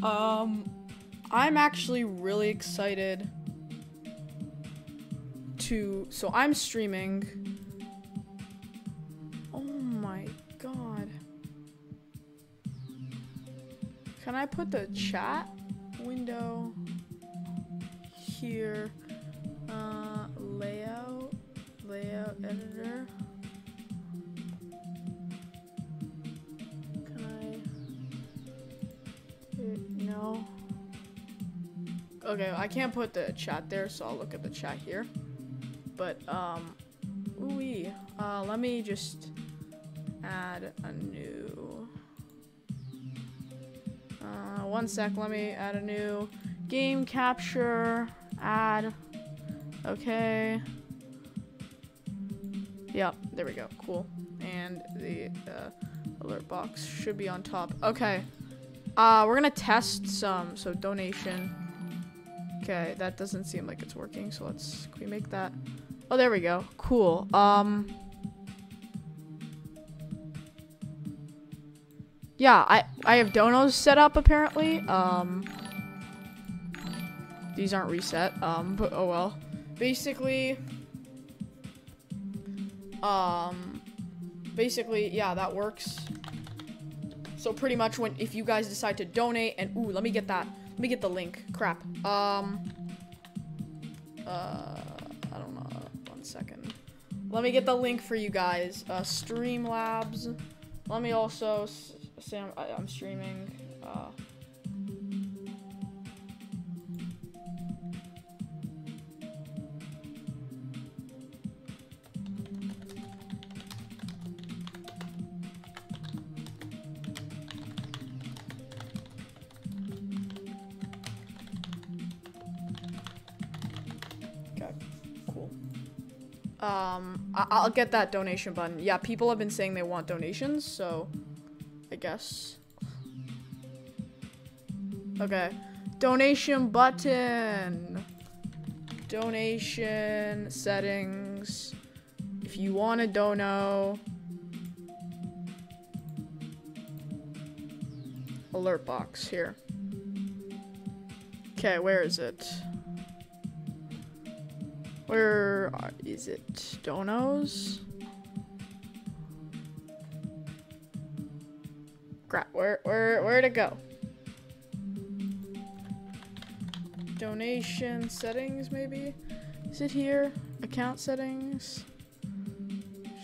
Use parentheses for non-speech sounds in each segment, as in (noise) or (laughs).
Um, I'm actually really excited to. So I'm streaming. Oh my god. Can I put the chat window here? Uh, layout, layout editor. No. Okay, I can't put the chat there, so I'll look at the chat here. But um, ooh, uh, let me just add a new. Uh, one sec. Let me add a new game capture. Add. Okay. Yep, there we go. Cool. And the uh, alert box should be on top. Okay. Uh, we're gonna test some. So donation. Okay, that doesn't seem like it's working. So let's. Can we make that? Oh, there we go. Cool. Um. Yeah, I I have donos set up apparently. Um. These aren't reset. Um, but oh well. Basically. Um. Basically, yeah, that works. So pretty much when if you guys decide to donate and ooh, let me get that. Let me get the link. Crap. Um. Uh, I don't know. One second. Let me get the link for you guys. Uh, Streamlabs. Let me also say I- I'm streaming. I- I'll get that donation button. Yeah, people have been saying they want donations, so I guess. Okay, donation button. Donation settings. If you want a dono. Alert box here. Okay, where is it? Where is it? Donos? Crap, where, where, where'd it go? Donation settings, maybe? Is it here? Account settings?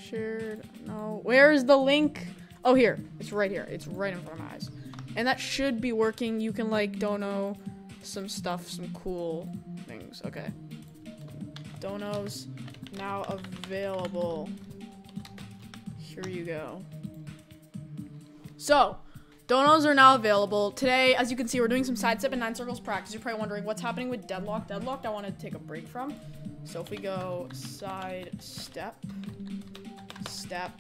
Shared, no. Where's the link? Oh, here. It's right here. It's right in front of my eyes. And that should be working. You can, like, dono some stuff, some cool things. Okay. Donos now available. Here you go. So, donos are now available. Today, as you can see, we're doing some side step and nine circles practice. You're probably wondering what's happening with deadlock. Deadlocked, I want to take a break from. So if we go side step, step.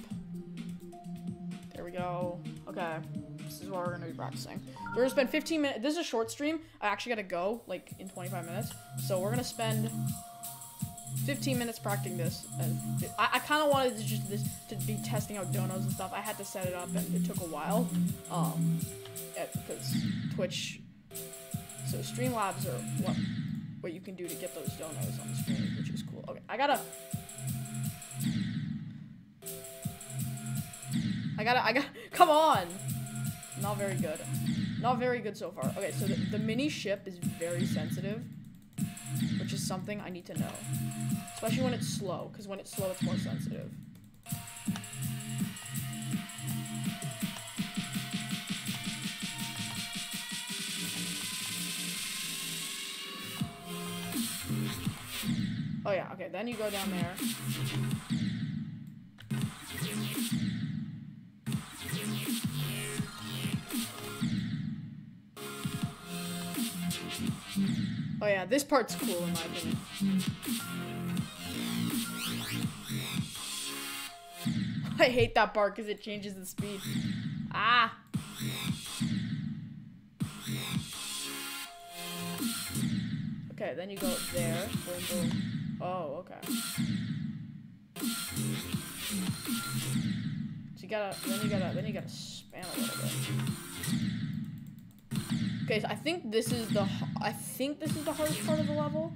There we go. Okay. This is what we're gonna be practicing. We're gonna spend 15 minutes. This is a short stream. I actually gotta go like in 25 minutes. So we're gonna spend 15 minutes practicing this. And I, I kind of wanted to just this to be testing out donos and stuff. I had to set it up, and it took a while. Um, because Twitch. So Streamlabs are what what you can do to get those donos on the screen, which is cool. Okay, I gotta. I gotta. I gotta, (laughs) Come on. Not very good. Not very good so far. Okay, so the, the mini ship is very sensitive, which is something I need to know. Especially when it's slow, because when it's slow, it's more sensitive. Oh yeah, okay, then you go down there. Oh yeah, this part's cool in my opinion. I hate that part because it changes the speed. Ah! Okay, then you go there. Boom, boom. Oh, okay. So you gotta, then you gotta, then you gotta span a little bit. Okay, so I think this is the I think this is the hardest part of the level.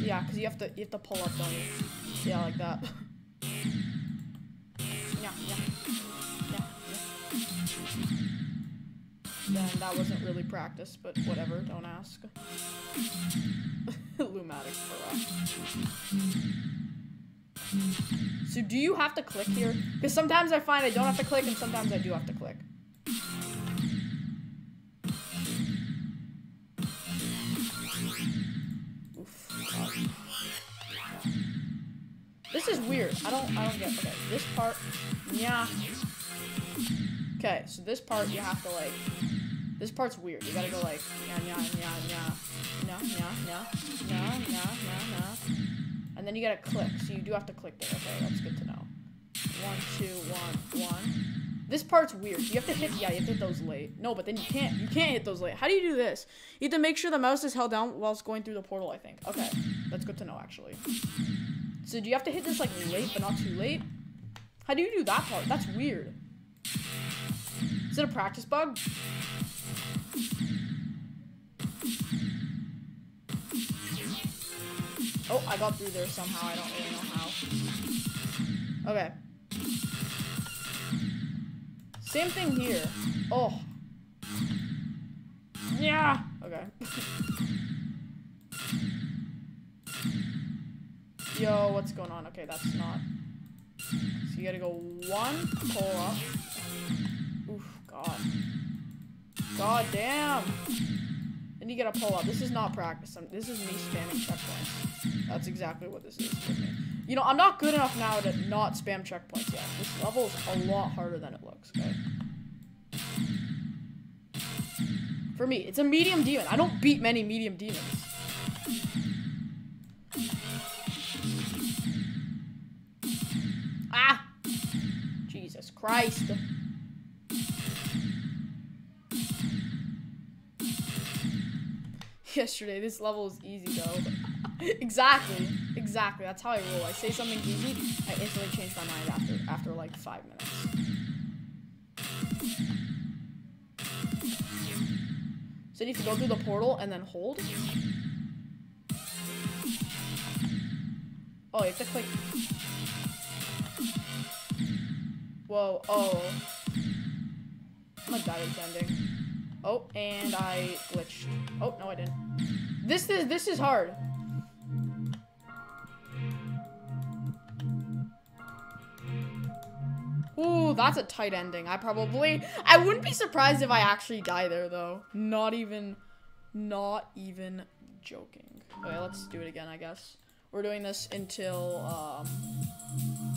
Yeah, cause you have to you have to pull up, don't you? Yeah, like that. (laughs) yeah, yeah, yeah, yeah. Then that wasn't really practice, but whatever. Don't ask. (laughs) Lumatic for us. So do you have to click here? Because sometimes I find I don't have to click, and sometimes I do have to click. This is weird. I don't. I don't get. Okay, this part. Yeah. Okay, so this part you have to like. This part's weird. You gotta go like. Yeah, yeah, yeah, yeah. No, no, no, no, no, no, no. And then you gotta click. So you do have to click there. Okay, that's good to know. One, two, one, one. This part's weird. You have to hit. Yeah, you have to hit those late. No, but then you can't. You can't hit those late. How do you do this? You have to make sure the mouse is held down while it's going through the portal. I think. Okay, that's good to know actually. So do you have to hit this like late but not too late? How do you do that part? That's weird. Is it a practice bug? Oh, I got through there somehow. I don't really know how. Okay. Same thing here. Oh. Yeah. Okay. (laughs) Yo, what's going on? Okay, that's not. So you gotta go one, pull up. Oof, God. God damn. Then you gotta pull up. This is not practice. I'm, this is me spamming checkpoints. That's exactly what this is. You know, I'm not good enough now to not spam checkpoints yet. This level is a lot harder than it looks, okay? For me, it's a medium demon. I don't beat many medium demons. Ah! Jesus Christ. (laughs) Yesterday, this level is easy though. (laughs) exactly. Exactly. That's how I roll. I say something easy, I instantly change my mind after after like five minutes. So you need to go through the portal and then hold. Oh, you have to click. Whoa, oh. My god is ending. Oh, and I glitched. Oh, no I didn't. This is this is hard. Ooh, that's a tight ending. I probably I wouldn't be surprised if I actually die there though. Not even not even joking. Okay, let's do it again, I guess. We're doing this until um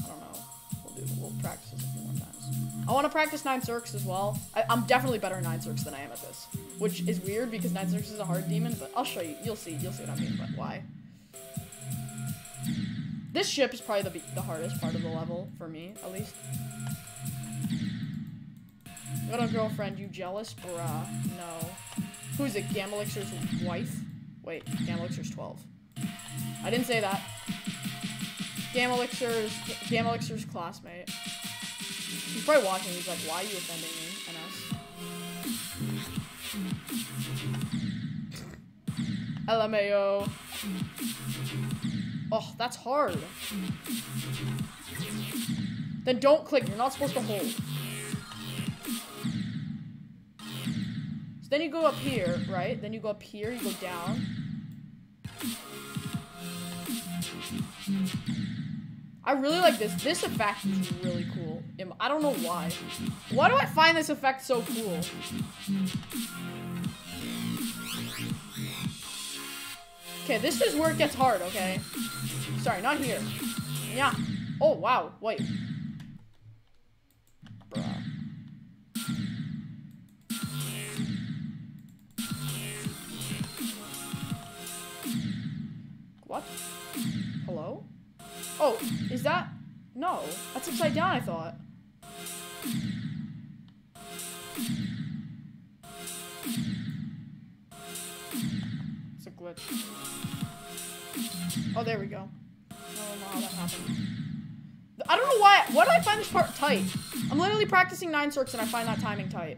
I don't know. We'll do we'll practice this a few more times. I want to practice Nine Circs as well. I, I'm definitely better at Nine Circs than I am at this. Which is weird because Nine Circs is a hard demon, but I'll show you. You'll see. You'll see what I mean, but why. This ship is probably the, the hardest part of the level, for me, at least. Got a girlfriend, you jealous? Bruh, no. Who's it, Gamelixer's wife? Wait, Gamelixer's 12. I didn't say that. Gamelixer's, Gamelixer's classmate. He's probably watching, he's like, why are you offending me, NS? LMAO. Oh, that's hard. Then don't click. You're not supposed to hold. So then you go up here, right? Then you go up here, you go down. I really like this. This effect is really cool. I don't know why. Why do I find this effect so cool? Okay, this is where it gets hard, okay? Sorry, not here. Yeah. Oh, wow. Wait. Oh, is that? No, that's upside down, I thought. It's a glitch. Oh, there we go. I don't know that happened. I don't know why. Why did I find this part tight? I'm literally practicing nine circs and I find that timing tight.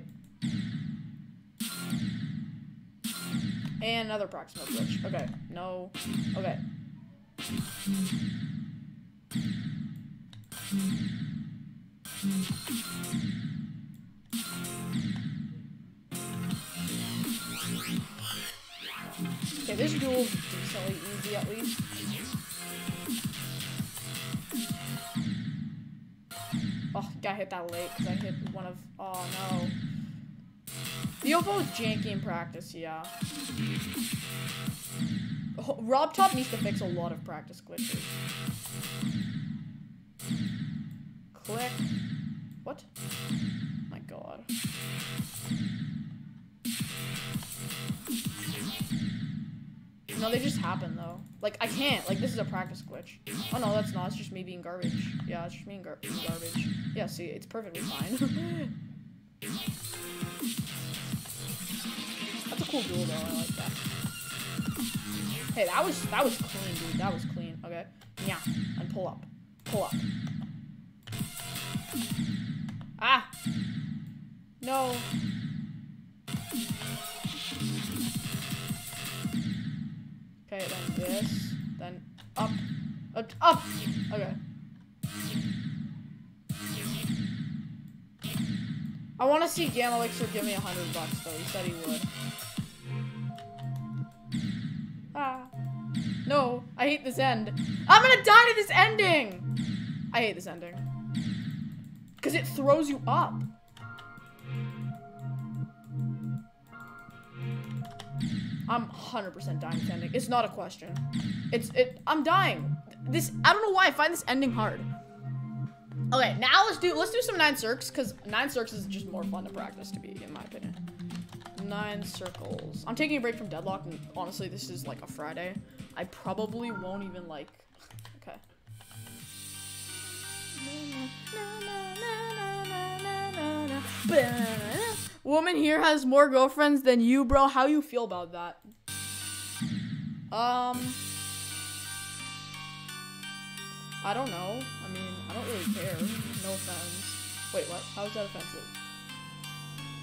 And another proximal glitch. Okay. No. Okay. Okay, this duel's decently easy at least. Oh, got hit that late because I hit one of. Oh no. The is janky in practice, yeah. RobTop needs to fix a lot of practice glitches. Click. What? My god. No, they just happen though. Like I can't. Like this is a practice glitch. Oh no, that's not. It's just me being garbage. Yeah, it's just me being, gar- being garbage. Yeah, see, it's perfectly fine. (laughs) that's a cool duel though. I like that. Hey, that was that was clean, dude. That was clean. Okay. Yeah. And pull up. Pull up. Ah. No. Okay, then this, then up, up, up. Okay. I want to see Gamma Elixir give me a hundred bucks though. He said he would. Ah. No, I hate this end. I'm gonna die to this ending. I hate this ending. Cause it throws you up. I'm 100% dying ending. It's not a question. It's it. I'm dying. This I don't know why I find this ending hard. Okay, now let's do let's do some nine circs because nine circs is just more fun to practice to be in my opinion. Nine circles. I'm taking a break from deadlock and honestly this is like a Friday. I probably won't even like. Okay. Woman here has more girlfriends than you, bro. How you feel about that? Um, I don't know. I mean, I don't really care. No offense. Wait, what? How is that offensive?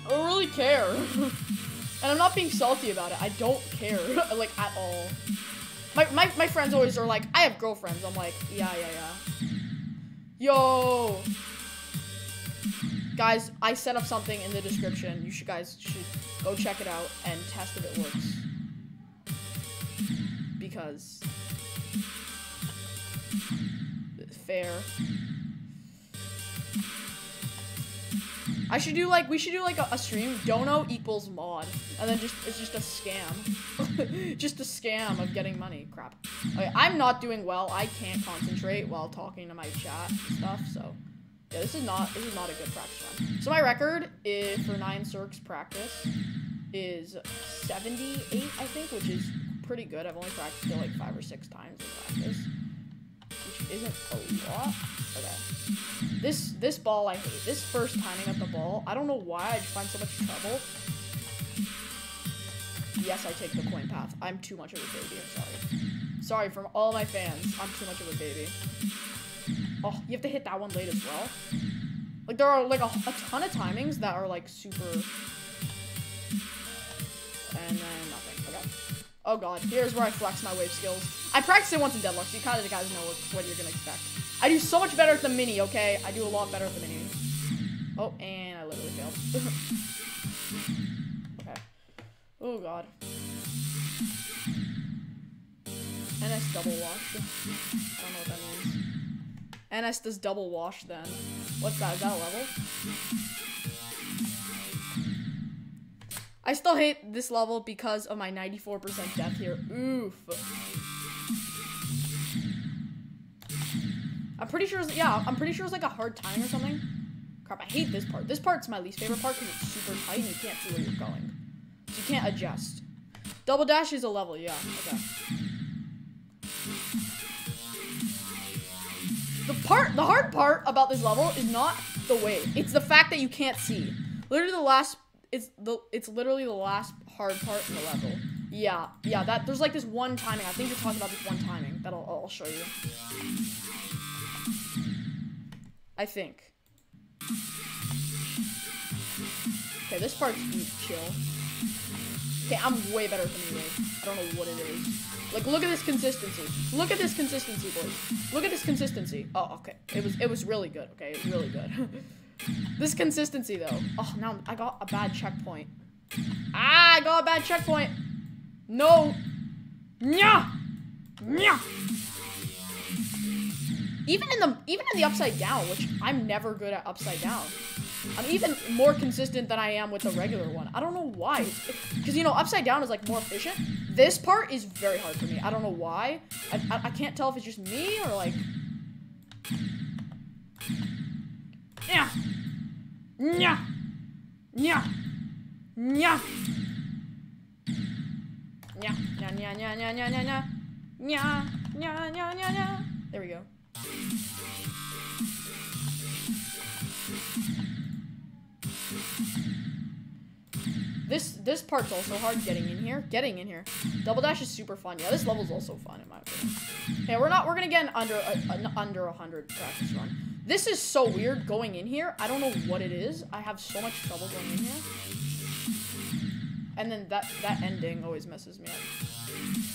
I don't really care. (laughs) and I'm not being salty about it. I don't care, (laughs) like, at all. My, my, my friends always are like, I have girlfriends. I'm like, yeah, yeah, yeah. Yo! Guys, I set up something in the description. You should guys should go check it out and test if it works. Because fair. I should do like we should do like a, a stream dono equals mod and then just it's just a scam. (laughs) just a scam of getting money. Crap. Okay, I'm not doing well. I can't concentrate while talking to my chat and stuff, so yeah, this is not this is not a good practice run. So my record is for nine circs practice is 78, I think, which is pretty good. I've only practiced it like five or six times in practice, which isn't a lot. Okay. This this ball I hate. This first timing of the ball, I don't know why I find so much trouble. Yes, I take the coin path. I'm too much of a baby. I'm sorry. Sorry from all my fans. I'm too much of a baby. Oh, you have to hit that one late as well. Like there are like a, a ton of timings that are like super. And then nothing. Okay. Oh god, here's where I flex my wave skills. I practiced it once in Deadlock, so you kind of guys know what, what you're gonna expect. I do so much better at the mini, okay? I do a lot better at the mini. Oh, and I literally failed. (laughs) okay. Oh god. NS double wash. I don't know what that means. NS does double wash then. What's that? Is that level? I still hate this level because of my 94% death here. Oof. I'm pretty sure, it's, yeah, I'm pretty sure it's like a hard time or something. Crap, I hate this part. This part's my least favorite part because it's super tight and you can't see where you're going. So you can't adjust. Double dash is a level, yeah, okay. Part, the hard part about this level is not the wave. It's the fact that you can't see. Literally the last, it's the, it's literally the last hard part in the level. Yeah, yeah, that, there's like this one timing. I think you're talking about this one timing that I'll, I'll show you. I think. Okay, this part's chill. Okay, I'm way better than you. I don't know what it is. Like, look at this consistency. Look at this consistency, boys. Look at this consistency. Oh, okay. It was it was really good. Okay, really good. (laughs) this consistency, though. Oh, now I got a bad checkpoint. Ah, I got a bad checkpoint. No. Nya. Nya. Even in the even in the upside down, which I'm never good at upside down. I'm even more consistent than I am with the regular one. I don't know why. Because, you know, upside down is, like, more efficient. This part is very hard for me. I don't know why. I, I, I can't tell if it's just me or, like... Yeah. Yeah. Yeah. Yeah. Yeah. Yeah, yeah, yeah, yeah, yeah, yeah, yeah. Yeah, yeah, yeah. There we go. This this part's also hard getting in here. Getting in here. Double dash is super fun. Yeah, this level's also fun in my opinion. Okay, we're not we're gonna get an under a, an under a hundred practice run. This is so weird going in here. I don't know what it is. I have so much trouble going in here. And then that that ending always messes me up.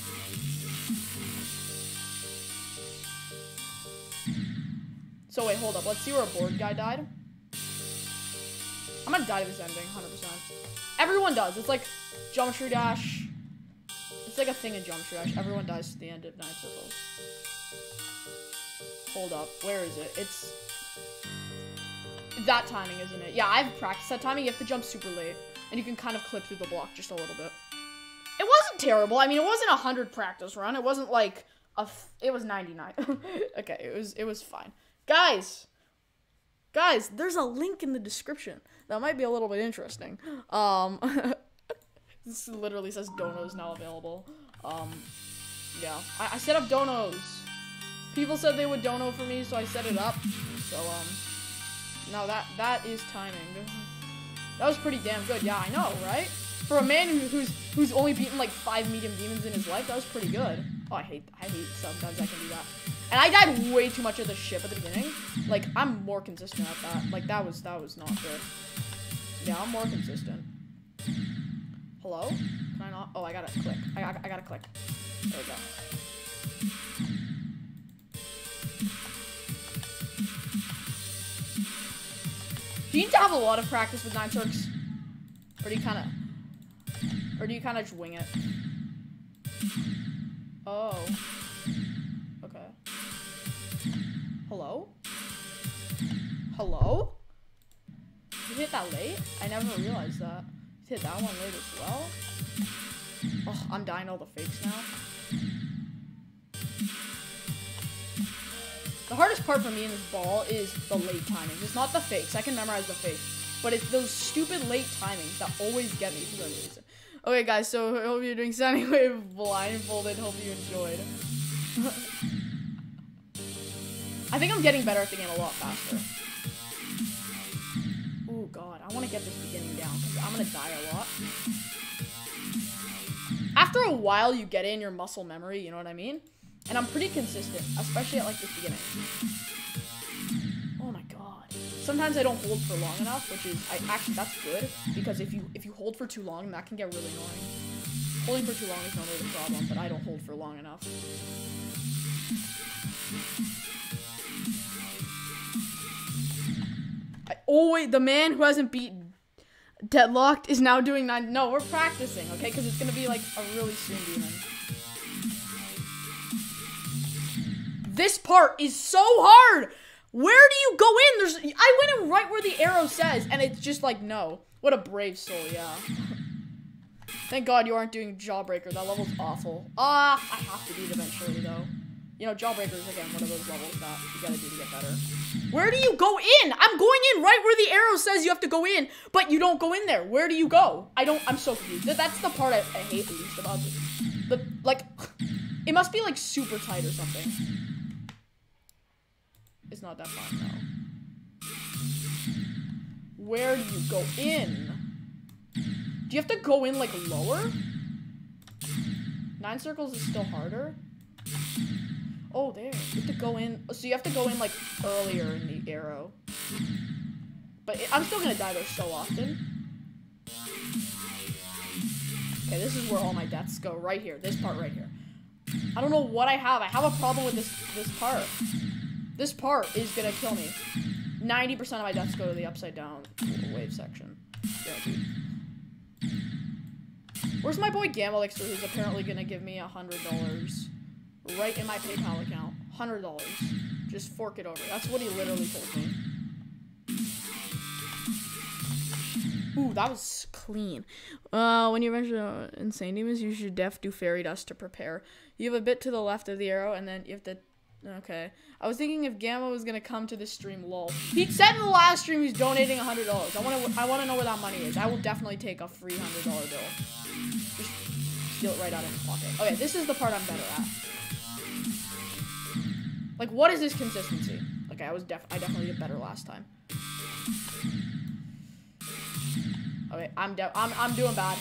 So wait, hold up. Let's see where a board guy died. I'm gonna die to this ending, 100%. Everyone does. It's like Geometry Dash. It's like a thing in Geometry Dash. Everyone dies to the end of Nine Circles. Hold up. Where is it? It's... That timing, isn't it? Yeah, I've practiced that timing. You have to jump super late. And you can kind of clip through the block just a little bit. It wasn't terrible. I mean, it wasn't a 100 practice run. It wasn't like a... it was 99. (laughs) okay, it was, it was fine. Guys! Guys, there's a link in the description that might be a little bit interesting. Um, (laughs) this literally says Donos now available. Um, yeah, I, I set up Donos. People said they would dono for me, so I set it up. So, um, now that, that is timing. That was pretty damn good. Yeah, I know, right? For a man who, who's who's only beaten like five medium demons in his life, that was pretty good. Oh, I hate, I hate sometimes I can do that. And I died way too much of the ship at the beginning. Like, I'm more consistent at that. Like, that was, that was not good. Yeah, I'm more consistent. Hello? Can I not? Oh, I gotta click. I, I, I gotta click. There we go. Do you need to have a lot of practice with Nine Circs? Or do you kind of... Or do you kind of just wing it? Oh. Hello? Hello? You hit that late? I never realized that. You hit that one late as well? Oh, I'm dying all the fakes now. The hardest part for me in this ball is the late timings. It's not the fakes. I can memorize the fakes. But it's those stupid late timings that always get me for some reason. Okay, guys, so I hope you're doing Sounding (laughs) Wave blindfolded. Hope you enjoyed. (laughs) I think I'm getting better at the game a lot faster. Oh god, I want to get this beginning down because I'm going to die a lot. After a while, you get in your muscle memory, you know what I mean? And I'm pretty consistent, especially at like this beginning. Oh my god. Sometimes I don't hold for long enough, which is, I actually, that's good, because if you if you hold for too long, that can get really annoying. Holding for too long is normally the problem, but I don't hold for long enough. Always the man who hasn't beaten deadlocked is now doing nine. No, we're practicing, okay? Because it's gonna be like a really soon demon. This part is so hard. Where do you go in? There's I went in right where the arrow says, and it's just like no. What a brave soul, yeah. Thank God you aren't doing Jawbreaker. That level's awful. Ah, I have to beat eventually though. You know, Jawbreaker is again one of those levels that you gotta do to get better. Where do you go in? I'm going in right where the arrow says you have to go in, but you don't go in there. Where do you go? I don't, I'm so confused. That's the part I, I hate the least about this. The, like, it must be like super tight or something. It's not that fun, no. Where do you go in? Do you have to go in like lower? Nine circles is still harder? Oh, there. You have to go in. So you have to go in like earlier in the arrow. But it, I'm still gonna die there so often. Okay, this is where all my deaths go. Right here. This part right here. I don't know what I have. I have a problem with this this part. This part is gonna kill me. 90% of my deaths go to the upside down wave section. Guaranteed. Where's my boy Gamelixer who's apparently gonna give me a hundred dollars right in my PayPal account? Hundred dollars. Just fork it over. That's what he literally told me. Ooh, that was clean. Uh, when you venture uh, insane demons, you should def do fairy dust to prepare. You have a bit to the left of the arrow, and then you have to. Okay. I was thinking if Gamma was gonna come to the stream, lol. He said in the last stream he's donating hundred dollars. I wanna, I wanna know where that money is. I will definitely take a free hundred dollar bill. Just steal it right out of his pocket. Okay, this is the part I'm better at. Like, what is this consistency? Okay, I was def, I definitely did better last time. Okay, I'm I'm I'm doing bad.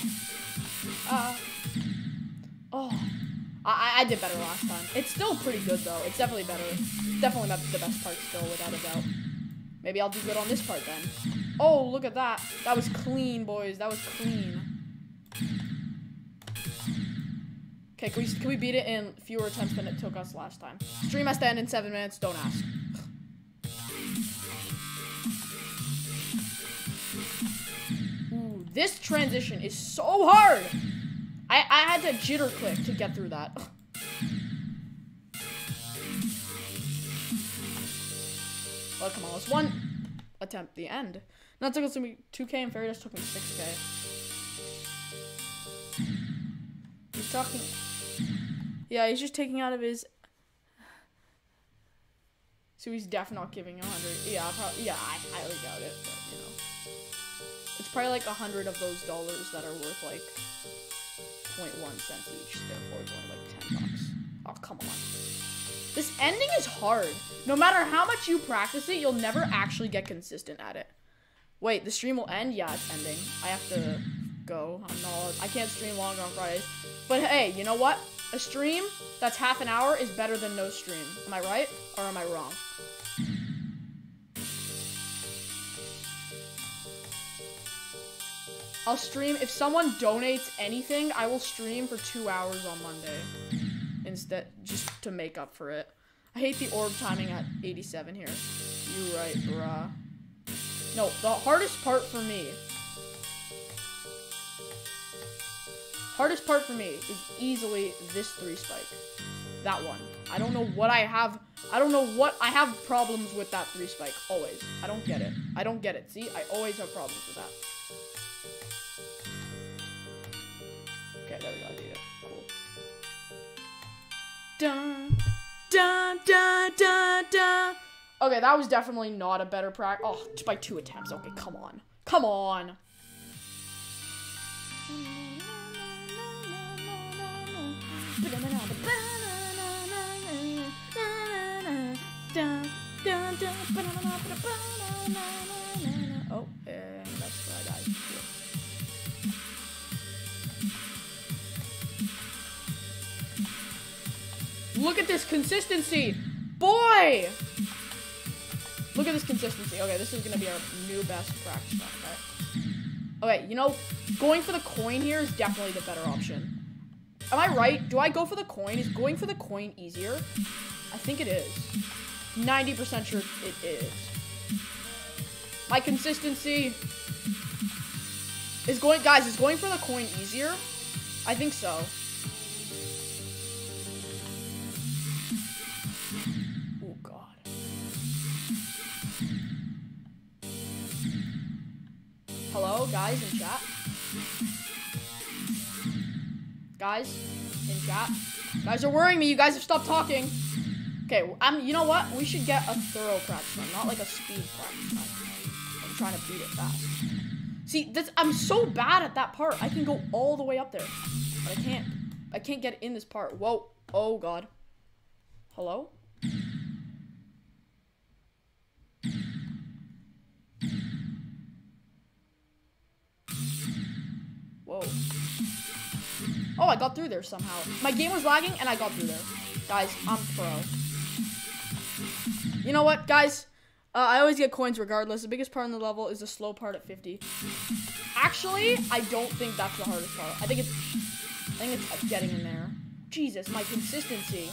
Uh. Oh. I, I did better last time. It's still pretty good though. It's definitely better. Definitely not the best part still, without a doubt. Maybe I'll do good on this part then. Oh, look at that. That was clean, boys. That was clean. Okay, can we, can we beat it in fewer attempts than it took us last time? Stream has to end in seven minutes. Don't ask. Ooh, this transition is so hard. I, I had to jitter click to get through that. (laughs) Oh, come on, Let's one attempt, the end. That took us me 2k and Fairy Dust took me 6k. He's talking. Yeah, he's just taking out of his. So he's definitely not giving a 100. Yeah, probably, yeah, I highly doubt it, but you know. It's probably like a 100 of those dollars that are worth like 0.1 cents each, therefore it's only like 10 bucks. Oh, come on. This ending is hard. No matter how much you practice it, you'll never actually get consistent at it. Wait, the stream will end? Yeah, it's ending. I have to go. I'm not, I can't stream longer on Fridays. But hey, you know what? A stream that's half an hour is better than no stream. Am I right? Or am I wrong? I'll stream, if someone donates anything, I will stream for two hours on Monday. Instead, just to make up for it. I hate the orb timing at 87 here. You right, bruh. No, the hardest part for me. Hardest part for me is easily this three spike. That one. I don't know what I have. I don't know what. I have problems with that three spike. Always. I don't get it. I don't get it. See? I always have problems with that. Okay, there we go. I did it. Cool. Dun, dun, dun, dun, dun. Okay, that was definitely not a better practice. Oh, by two attempts. Okay, come on. Come on. Oh, that's. Look at this consistency! Boy! Look at this consistency. Okay, this is gonna be our new best practice okay? Okay, you know, going for the coin here is definitely the better option. Am I right? Do I go for the coin? Is going for the coin easier? I think it is. 90% sure it is. My consistency is going, guys, is going for the coin easier? I think so. Oh, God. Hello, guys in chat? Guys in chat? Guys are worrying me. You guys have stopped talking. Okay, I'm. You know what? We should get a thorough practice run, not like a speed practice run. I'm trying to beat it fast. See, this, I'm so bad at that part. I can go all the way up there, but I can't. I can't get in this part. Whoa! Oh God. Hello? Whoa. Oh, I got through there somehow. My game was lagging and I got through there. Guys, I'm pro. You know what, guys? Uh, I always get coins regardless. The biggest part in the level is the slow part at 50. Actually, I don't think that's the hardest part. I think it's, I think it's getting in there. Jesus, my consistency.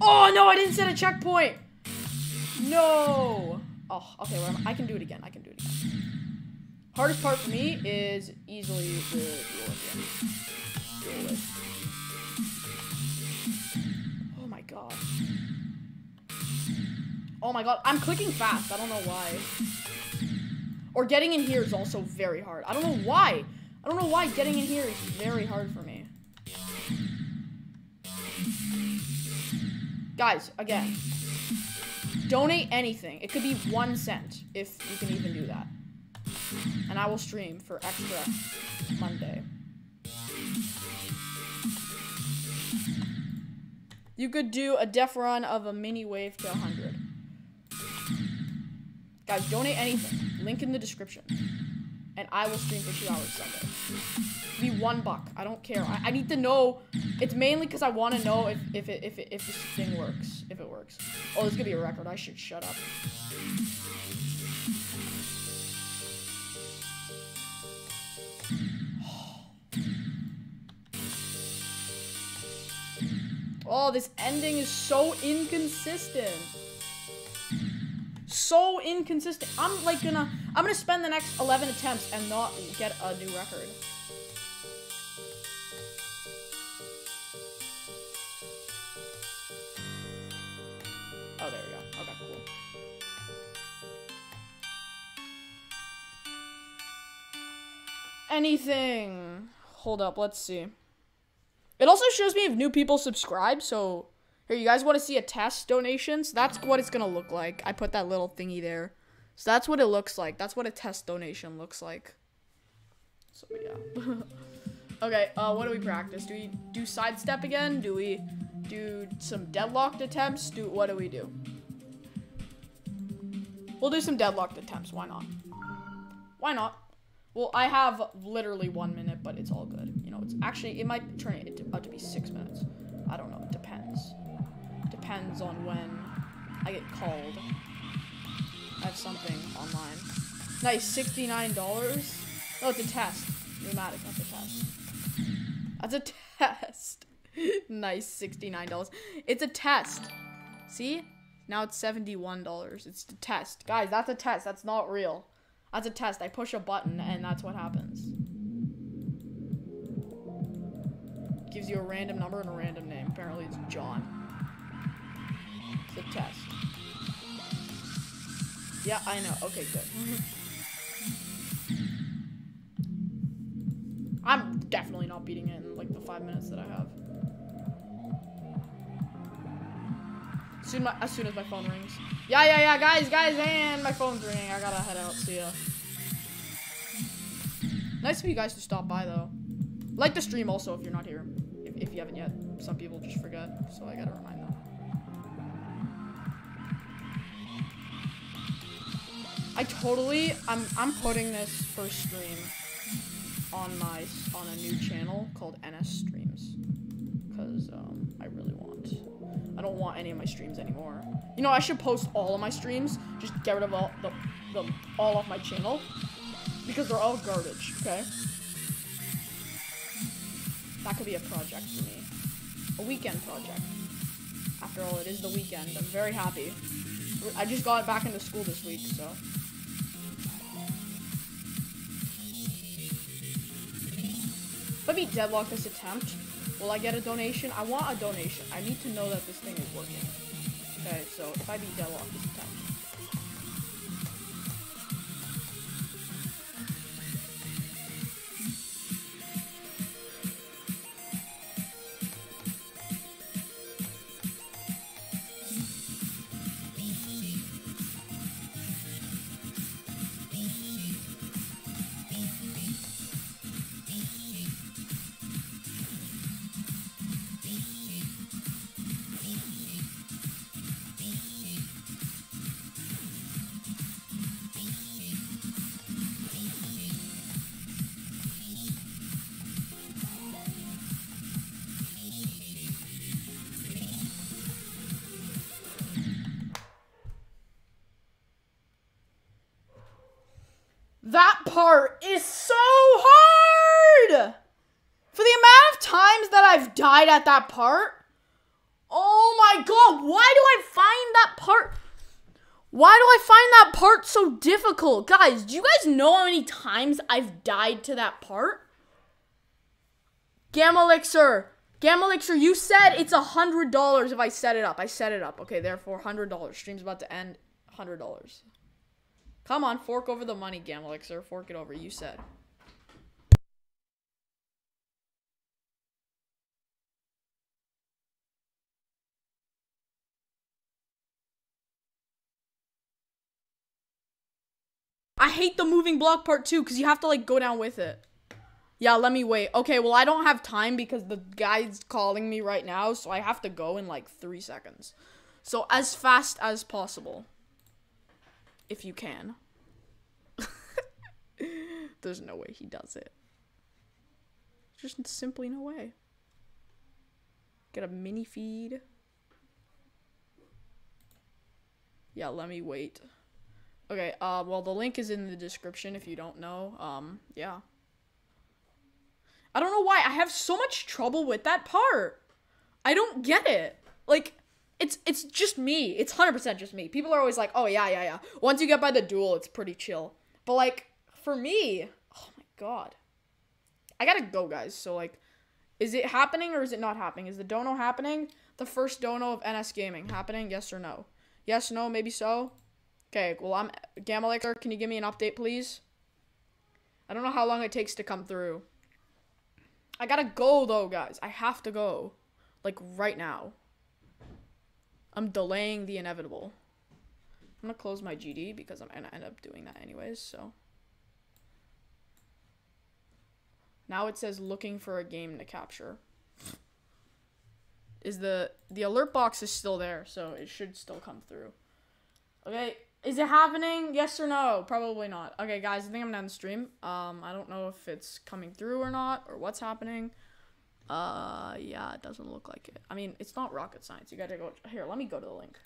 Oh no, I didn't set a checkpoint. No. Oh, okay. Well, I can do it again. I can do it again. Hardest part for me is easily the. Oh my god. Oh my god. I'm clicking fast. I don't know why. Or getting in here is also very hard. I don't know why. I don't know why getting in here is very hard for me. Guys, again, donate anything. It could be one cent if you can even do that. And I will stream for extra Monday. You could do a def run of a mini wave to 100. Guys, donate anything. Link in the description. And I will stream for two hours Sunday be one buck. I don't care. I, I need to know. It's mainly because I want to know if if it, if it, if this thing works. If it works. Oh, this could be a record. I should shut up. Oh, this ending is so inconsistent. So inconsistent. I'm like gonna, I'm gonna spend the next 11 attempts and not get a new record. Anything. Hold up, let's see. It also shows me if new people subscribe, so here, you guys want to see a test donations? That's what it's going to look like. I put that little thingy there. So that's what it looks like. That's what a test donation looks like. So, yeah. (laughs) okay, uh, what do we practice? Do we do sidestep again? Do we do some deadlocked attempts? Do What do we do? We'll do some deadlocked attempts. Why not? Why not? Well, I have literally one minute, but it's all good. You know, it's actually, it might turn it out to be six minutes. I don't know. It depends. Depends on when I get called. I have something online. Nice, $69. Oh, it's a test. Pneumatic, that's a test. That's a (laughs) test. nice, $69. It's a test. See? Now it's $71. It's a test. Guys, that's a test. That's not real. That's a test. I push a button and that's what happens. Gives you a random number and a random name. Apparently it's John. It's a test. Yeah, I know. Okay, good. (laughs) I'm definitely not beating it in like the five minutes that I have. Soon my, as soon as my phone rings. Yeah, yeah, yeah, guys, guys, and my phone's ringing. I gotta head out. See ya. Nice for you guys to stop by, though. Like the stream also if you're not here. If, if you haven't yet. Some people just forget, so I gotta remind them. I totally, I'm, I'm putting this first stream on my, on a new channel called NS Streams. Because, um, I really want I don't want any of my streams anymore. You know, I should post all of my streams. Just get rid of all the, the all off my channel. Because they're all garbage, okay? That could be a project for me. A weekend project. After all, it is the weekend. I'm very happy. I just got back into school this week, so. Let me deadlock this attempt. Will I get a donation? I want a donation. I need to know that this thing is working. Okay, so if I be deadlocked this That part is so hard! For the amount of times that I've died at that part, oh my god, why do I find that part? Why do I find that part so difficult? Guys, do you guys know how many times I've died to that part? Gamma Elixir, Gamma Elixir, you said it's a hundred dollars if I set it up. I set it up. Okay, therefore hundred dollars. Stream's about to end. Hundred dollars. Come on, fork over the money, Gamma Elixir. Fork it over. You said. I hate the moving block part too, because you have to like go down with it. Yeah, let me wait. Okay, well, I don't have time because the guy's calling me right now, so I have to go in like three seconds. So, as fast as possible. If you can. (laughs) There's no way he does it. Just simply no way. Get a mini feed. Yeah, let me wait. Okay, uh, well, the link is in the description if you don't know. Um, yeah. I don't know why I have so much trouble with that part. I don't get it. Like it's it's just me. It's 100% just me. People are always like, "Oh yeah, yeah, yeah. Once you get by the dual, it's pretty chill." But like for me, oh my god. I got to go, guys. So like is it happening or is it not happening? Is the dono happening? The first dono of NS Gaming happening? Yes or no? Yes, no, maybe so. Okay, well I'm Gamma Elixir, can you give me an update please? I don't know how long it takes to come through. I gotta go though, guys. I have to go. Like right now. I'm delaying the inevitable. I'm gonna close my GD because I'm gonna end up doing that anyways, so. Now it says looking for a game to capture. is the the alert box is still there, so it should still come through. Okay, is it happening? Yes or no? Probably not. Okay, guys, I think I'm gonna the stream. Um, I don't know if it's coming through or not, or what's happening. Uh, yeah, it doesn't look like it. I mean, it's not rocket science. You gotta go. Here, let me go to the link.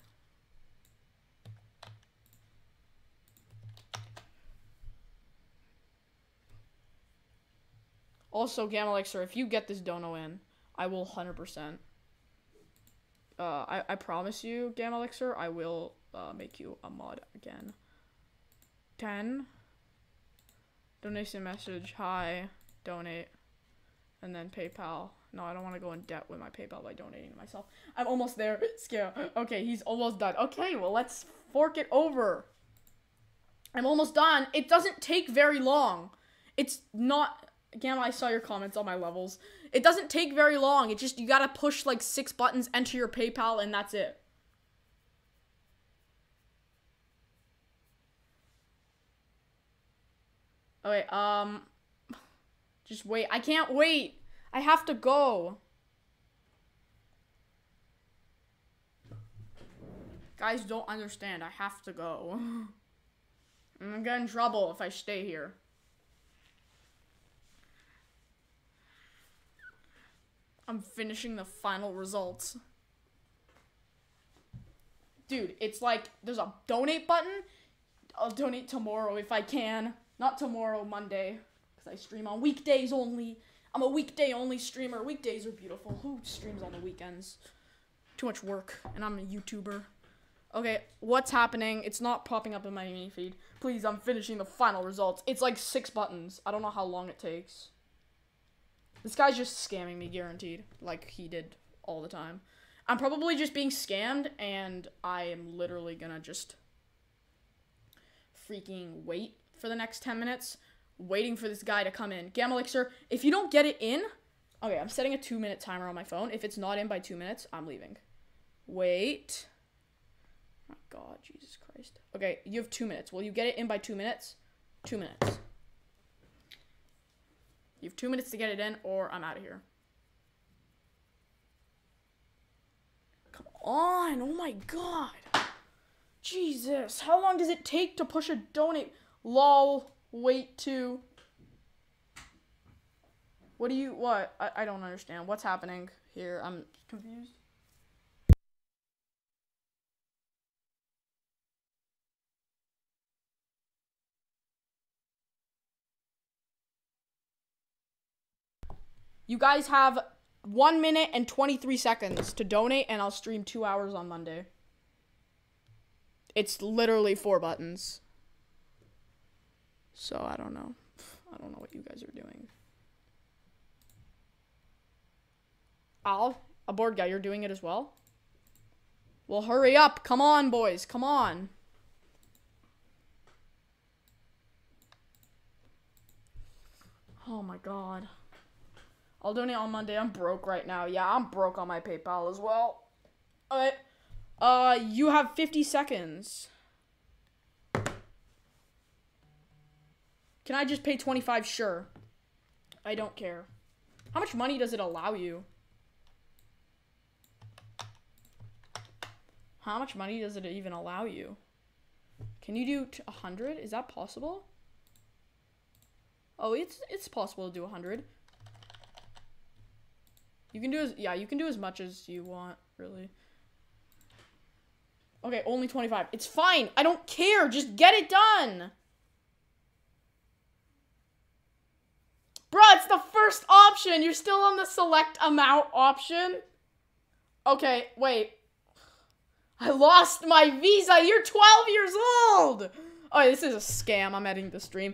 Also, Gamma Elixir, if you get this dono in, I will 100%. Uh, I, I promise you, Gamma Elixir, I will uh, make you a mod again. 10. Donation message, hi, donate, and then PayPal. No, I don't want to go in debt with my PayPal by donating to myself. I'm almost there, (laughs) Scale. Okay, he's almost done. Okay, well, let's fork it over. I'm almost done. It doesn't take very long. It's not... Gamma, I saw your comments on my levels. It doesn't take very long. It just, you gotta push like six buttons, enter your PayPal, and that's it. Okay, um, just wait. I can't wait. I have to go. Guys don't understand. I have to go. (laughs) I'm gonna get in trouble if I stay here. I'm finishing the final results. Dude, it's like there's a donate button. I'll donate tomorrow if I can. Not tomorrow, Monday, because I stream on weekdays only. I'm a weekday only streamer. Weekdays are beautiful. Who streams on the weekends? Too much work, and I'm a YouTuber. Okay, what's happening? It's not popping up in my mini feed. Please, I'm finishing the final results. It's like six buttons. I don't know how long it takes. This guy's just scamming me, guaranteed. Like he did all the time. I'm probably just being scammed, and I am literally gonna just freaking wait for the next 10 minutes, waiting for this guy to come in. Gamma Elixir, if you don't get it in, okay, I'm setting a two minute timer on my phone. If it's not in by two minutes, I'm leaving. Wait. Oh, God, Jesus Christ. Okay, you have two minutes. Will you get it in by two minutes? Two minutes. You have two minutes to get it in, or I'm out of here. Come on. Oh my God. Jesus. How long does it take to push a donate? Lol. Wait to. What do you. What? I, I don't understand. What's happening here? I'm confused. You guys have one minute and 23 seconds to donate, and I'll stream two hours on Monday. It's literally four buttons. So I don't know. I don't know what you guys are doing. Al, a board guy, you're doing it as well? Well, hurry up. Come on, boys. Come on. Oh my god. I'll donate on Monday. I'm broke right now. Yeah, I'm broke on my PayPal as well. Alright. Uh, you have 50 seconds. Can I just pay 25? Sure. I don't care. How much money does it allow you? How much money does it even allow you? Can you do 100? Is that possible? Oh, it's it's possible to do 100. You can do as yeah, you can do as much as you want, really. Okay, only 25. It's fine. I don't care. Just get it done. Bruh, it's the first option. You're still on the select amount option. Okay, wait. I lost my visa. You're 12 years old. Oh, this is a scam. I'm editing the stream.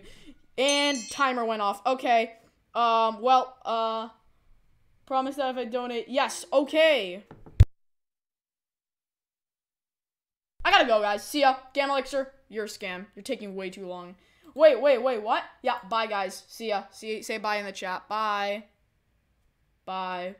And timer went off. Okay. Um, well, uh, promise that if I donate. Yes, okay. I gotta go, guys. See ya. Gamma Elixir, you're a scam. You're taking way too long. Wait, wait, wait, what? Yeah, bye, guys. See ya. See, say bye in the chat. Bye. Bye.